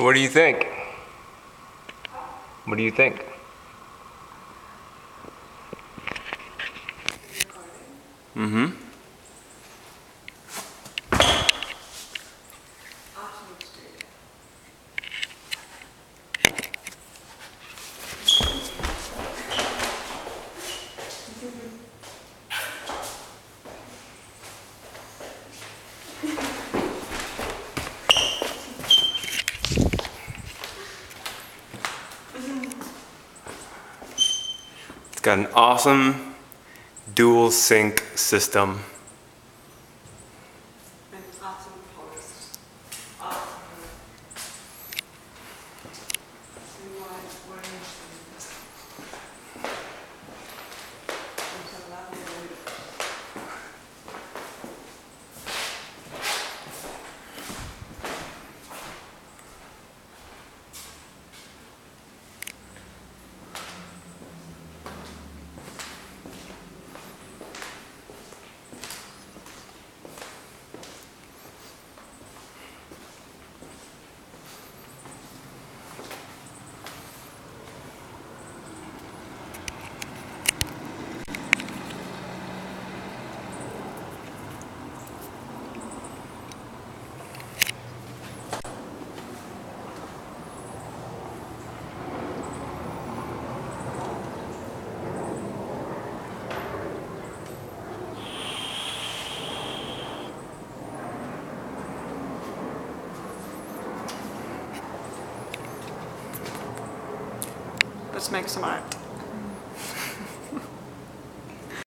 What do you think? What do you think? Mm-hmm. It's got an awesome dual sink system. And awesome Let's make some art.